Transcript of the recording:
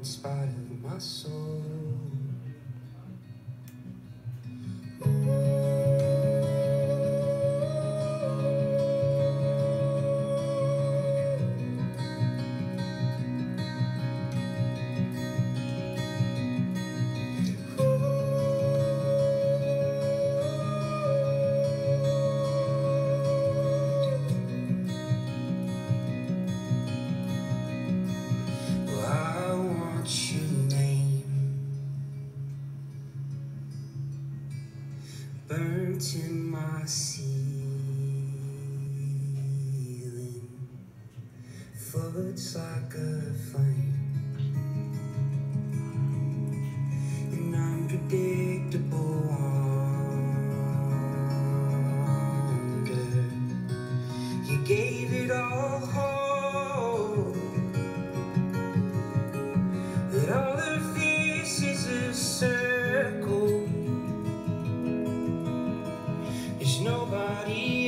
in spite of my soul. Burnt in my ceiling, floats like a flame, an unpredictable wonder. You gave There's nobody